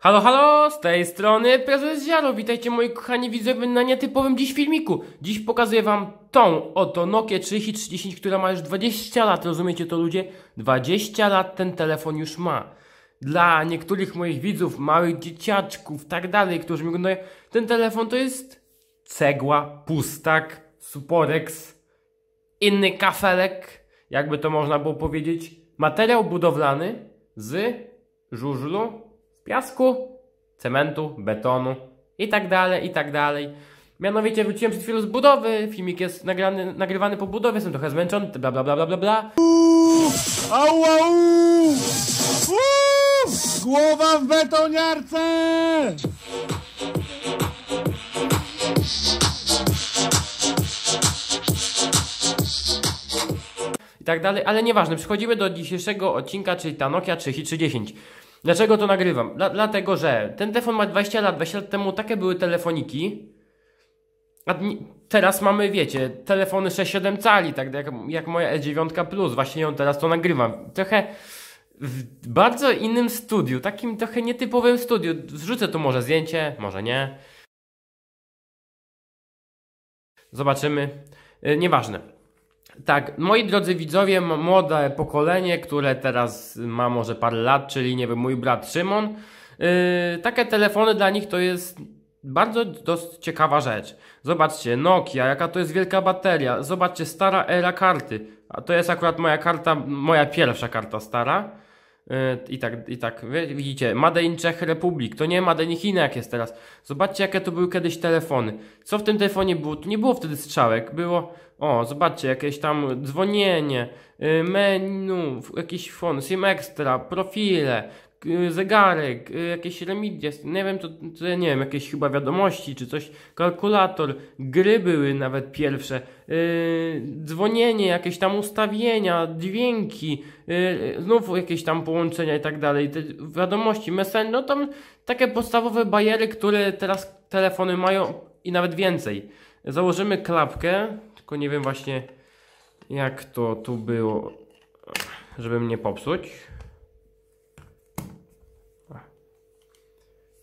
Halo, halo, z tej strony prezes Ziaro. Witajcie moi kochani widzowie na nietypowym dziś filmiku. Dziś pokazuję wam tą oto Nokia 3310, która ma już 20 lat, rozumiecie to ludzie? 20 lat ten telefon już ma. Dla niektórych moich widzów, małych dzieciaczków, tak dalej, którzy mi oglądają, ten telefon to jest cegła, pustak, suporex, inny kafelek, jakby to można było powiedzieć. Materiał budowlany z żużlu, piasku, cementu, betonu i tak dalej, i tak dalej. Mianowicie wróciłem przed chwilą z budowy, filmik jest nagrany, nagrywany po budowie, jestem trochę zmęczony, bla bla bla bla bla bla. Au, au! Głowa w betoniarce! i tak dalej, ale nieważne, przechodzimy do dzisiejszego odcinka, czyli ta Nokia 3310. Dlaczego to nagrywam? Dla, dlatego, że ten telefon ma 20 lat, 20 lat temu takie były telefoniki, a dni- teraz mamy, wiecie, telefony 6-7 cali, tak jak, jak moja E9 Plus, właśnie ją teraz to nagrywam. Trochę w bardzo innym studiu, takim trochę nietypowym studiu. Zrzucę tu może zdjęcie, może nie. Zobaczymy. Yy, nieważne. Tak, moi drodzy widzowie, młode pokolenie, które teraz ma może parę lat, czyli nie wiem, mój brat Szymon, yy, takie telefony dla nich to jest bardzo dość ciekawa rzecz. Zobaczcie, Nokia, jaka to jest wielka bateria. Zobaczcie, stara era karty. A to jest akurat moja karta, moja pierwsza karta stara. Yy, I tak, i tak, widzicie, Made in Czech Republic, to nie Made in Chiny jak jest teraz. Zobaczcie jakie to były kiedyś telefony. Co w tym telefonie było? Tu nie było wtedy strzałek, było, o, zobaczcie, jakieś tam dzwonienie, yy, menu, jakiś fon, SIM Extra, profile, zegarek, yy, jakieś remedie, nie wiem, to, to nie wiem, jakieś chyba wiadomości czy coś, kalkulator, gry były nawet pierwsze, yy, dzwonienie, jakieś tam ustawienia, dźwięki, yy, znów jakieś tam połączenia i tak dalej, te wiadomości, messenger, no tam takie podstawowe bariery, które teraz telefony mają i nawet więcej. Założymy klapkę, tylko nie wiem właśnie jak to tu było, żeby mnie popsuć.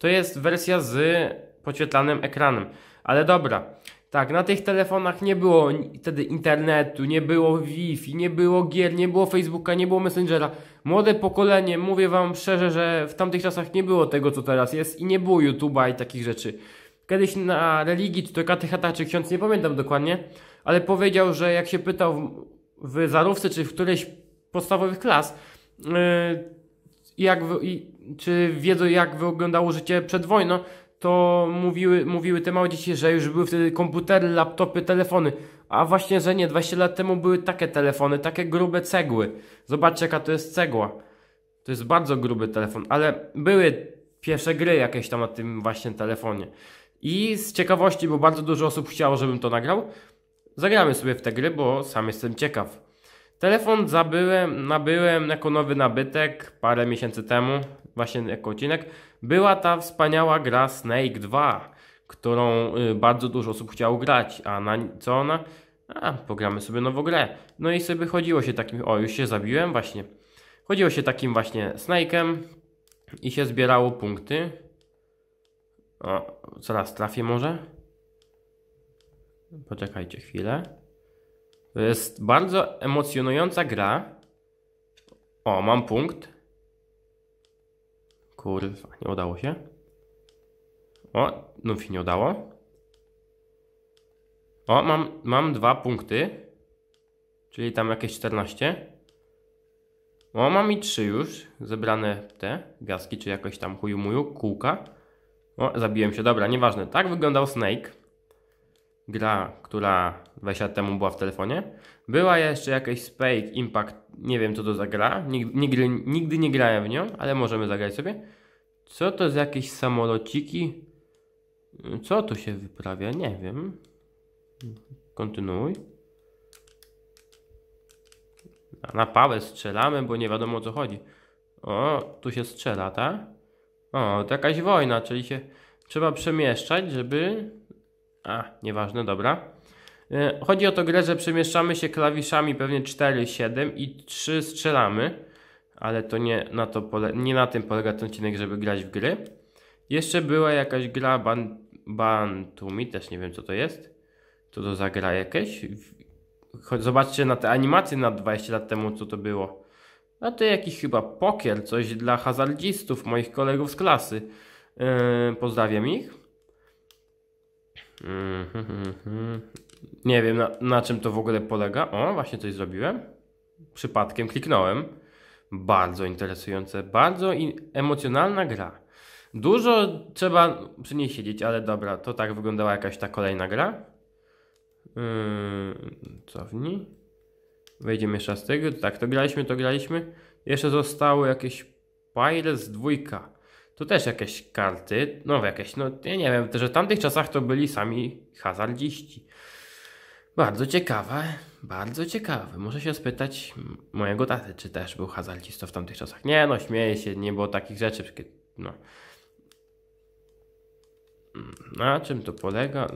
To jest wersja z podświetlanym ekranem. Ale dobra. Tak, na tych telefonach nie było wtedy internetu, nie było Wi-Fi, nie było gier, nie było Facebooka, nie było Messengera. Młode pokolenie, mówię wam szczerze, że w tamtych czasach nie było tego, co teraz jest i nie było YouTube'a i takich rzeczy. Kiedyś na religii, czy to katecheta, czy ksiądz, nie pamiętam dokładnie, ale powiedział, że jak się pytał w, w zarówce, czy w którejś podstawowych klas, yy, jak, wy- i, czy wiedzą jak wyglądało życie przed wojną, to mówiły, mówiły te małe dzieci, że już były wtedy komputery, laptopy, telefony. A właśnie, że nie, 20 lat temu były takie telefony, takie grube cegły. Zobaczcie jaka to jest cegła. To jest bardzo gruby telefon, ale były pierwsze gry jakieś tam na tym właśnie telefonie. I z ciekawości, bo bardzo dużo osób chciało, żebym to nagrał, zagramy sobie w te gry, bo sam jestem ciekaw. Telefon zabyłem, nabyłem jako nowy nabytek parę miesięcy temu, właśnie jako odcinek. Była ta wspaniała gra Snake 2, którą y, bardzo dużo osób chciało grać. A na co ona? A, pogramy sobie nową grę. No i sobie chodziło się takim, o już się zabiłem właśnie. Chodziło się takim właśnie Snake'em i się zbierało punkty. O, zaraz trafię może? Poczekajcie chwilę. To jest bardzo emocjonująca gra. O, mam punkt. Kurwa, nie udało się. O, znów się nie udało. O, mam, mam dwa punkty. Czyli tam jakieś 14. O, mam i trzy już. Zebrane te gwiazdki, czy jakoś tam chuju muju, kółka. O, zabiłem się, dobra, nieważne. Tak wyglądał Snake gra, która 20 lat temu była w telefonie. Była jeszcze jakaś Spake Impact, nie wiem co to za gra, nigdy, nigdy, nigdy nie grałem w nią, ale możemy zagrać sobie. Co to za jakieś samolociki? Co tu się wyprawia? Nie wiem. Kontynuuj. Na pałę strzelamy, bo nie wiadomo o co chodzi. O, tu się strzela, tak? O, to jakaś wojna, czyli się trzeba przemieszczać, żeby a, nieważne, dobra. E, Chodzi o to grę, że przemieszczamy się klawiszami pewnie 4, 7 i 3 strzelamy. Ale to nie na, to pole, nie na tym polega ten odcinek, żeby grać w gry. Jeszcze była jakaś gra ban Bantumi, też nie wiem co to jest. Co to za gra? Choć zobaczcie na te animacje na 20 lat temu, co to było. A to jakiś chyba pokier, coś dla hazardzistów, moich kolegów z klasy. Yy, pozdrawiam ich. Mhm. Nie wiem na, na czym to w ogóle polega. O, właśnie coś zrobiłem. Przypadkiem kliknąłem. Bardzo interesujące, bardzo emocjonalna gra. Dużo trzeba przy niej siedzieć, ale dobra, to tak wyglądała jakaś ta kolejna gra. Yy, cofnij. Wejdziemy jeszcze z tego. Tak, to graliśmy, to graliśmy. Jeszcze zostały jakieś Pirates dwójka. Tu też jakieś karty, nowe jakieś, no ja nie wiem, że w tamtych czasach to byli sami hazardziści. Bardzo ciekawe, bardzo ciekawe. Muszę się spytać mojego taty, czy też był hazardzistą w tamtych czasach. Nie no, śmieję się, nie było takich rzeczy, no. Na czym to polega?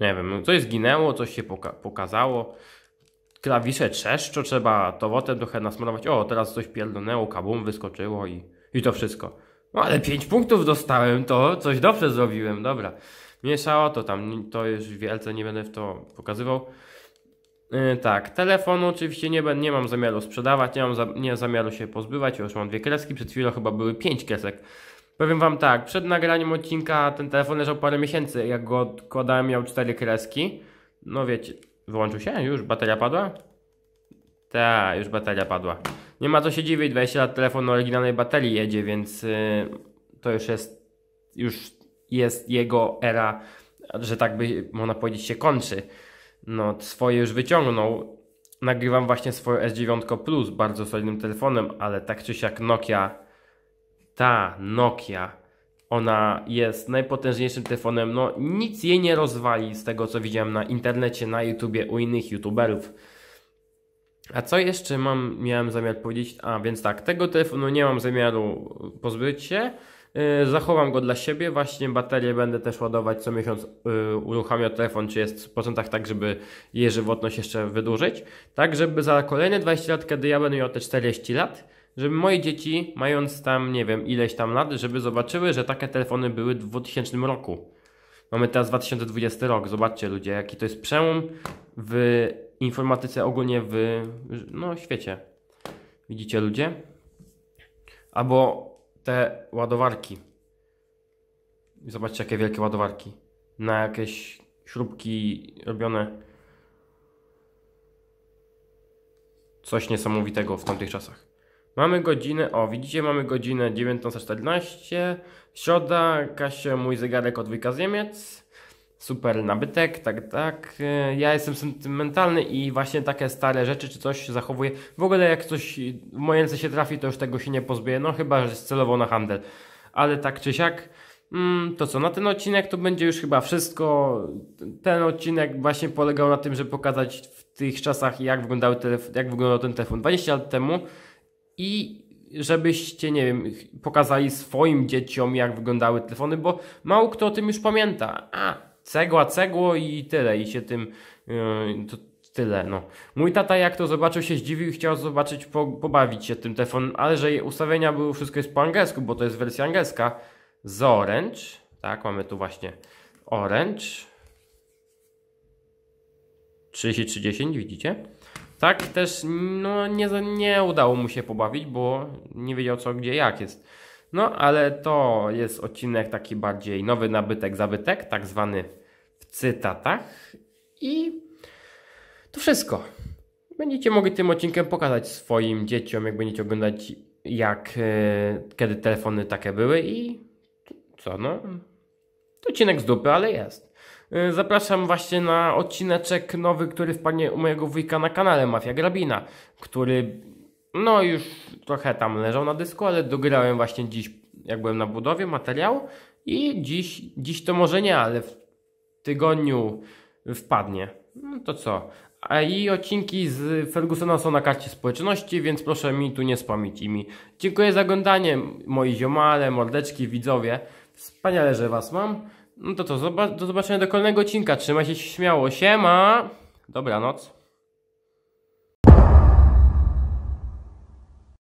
Nie wiem, coś zginęło, coś się poka pokazało. Klawisze trzeszczą, trzeba to wotem trochę nasmarować. O, teraz coś pierdolnęło, kabum wyskoczyło i, i to wszystko. No ale 5 punktów dostałem, to coś dobrze zrobiłem, dobra. Mieszało to tam, to już wielce nie będę w to pokazywał. Yy, tak, telefonu oczywiście nie, nie mam zamiaru sprzedawać, nie mam za, nie zamiaru się pozbywać, już mam dwie kreski, przed chwilą chyba były pięć kresek. Powiem wam tak, przed nagraniem odcinka ten telefon leżał parę miesięcy, jak go odkładałem miał cztery kreski. No wiecie, wyłączył się? Już bateria padła? Tak, już bateria padła. Nie ma co się dziwić, 20 lat telefon na oryginalnej baterii jedzie, więc yy, to już jest, już jest jego era, że tak by można powiedzieć się kończy no, swoje już wyciągnął. Nagrywam właśnie swoją S9 Plus, bardzo solidnym telefonem, ale tak czy siak Nokia, ta Nokia, ona jest najpotężniejszym telefonem, no nic jej nie rozwali z tego co widziałem na internecie, na YouTubie u innych YouTuberów. A co jeszcze mam, miałem zamiar powiedzieć? A więc tak, tego telefonu nie mam zamiaru pozbyć się. Y, zachowam go dla siebie, właśnie baterię będę też ładować co miesiąc, yy, uruchamiał telefon, czy jest w procentach tak, żeby jej żywotność jeszcze wydłużyć, tak żeby za kolejne 20 lat, kiedy ja będę miał te 40 lat, żeby moje dzieci, mając tam, nie wiem, ileś tam lat, żeby zobaczyły, że takie telefony były w 2000 roku. Mamy teraz 2020 rok, zobaczcie ludzie, jaki to jest przełom w informatyce ogólnie w no, świecie. Widzicie ludzie? Albo te ładowarki. Zobaczcie, jakie wielkie ładowarki. Na jakieś śrubki robione. Coś niesamowitego w tamtych czasach. Mamy godzinę, o widzicie, mamy godzinę 19.14. Środa, Kasia, mój zegarek od z Niemiec. Super nabytek, tak, tak. Ja jestem sentymentalny i właśnie takie stare rzeczy czy coś zachowuję. W ogóle jak coś w moje ręce się trafi, to już tego się nie pozbyję. No chyba, że jest celowo na handel. Ale tak czy siak, mm, to co, na ten odcinek to będzie już chyba wszystko. Ten odcinek właśnie polegał na tym, żeby pokazać w tych czasach jak, wyglądały jak wyglądał ten telefon 20 lat temu i żebyście, nie wiem, pokazali swoim dzieciom jak wyglądały telefony, bo mało kto o tym już pamięta. A, cegła, cegło i tyle. I się tym yy, to tyle. No. Mój tata jak to zobaczył się zdziwił i chciał zobaczyć, po, pobawić się tym telefonem, ale że ustawienia były, wszystko jest po angielsku, bo to jest wersja angielska z Orange. Tak, mamy tu właśnie Orange. 3310, widzicie? Tak też no, nie, nie udało mu się pobawić, bo nie wiedział co, gdzie, jak jest. No, ale to jest odcinek taki bardziej nowy nabytek, zabytek, tak zwany w cytatach. I to wszystko. Będziecie mogli tym odcinkiem pokazać swoim dzieciom, jak będziecie oglądać, jak, e, kiedy telefony takie były i co, no. To odcinek z dupy, ale jest. E, zapraszam właśnie na odcineczek nowy, który wpadnie u mojego wujka na kanale Mafia Grabina, który no już trochę tam leżał na dysku, ale dograłem właśnie dziś, jak byłem na budowie materiał i dziś, dziś to może nie, ale w tygodniu wpadnie. No to co? A i odcinki z Fergusona są na karcie społeczności, więc proszę mi tu nie spamić imi. Dziękuję za oglądanie, moi ziomale, mordeczki, widzowie. Wspaniale, że was mam. No to co, do zobaczenia do kolejnego odcinka. Trzymaj się śmiało. Siema! Dobranoc.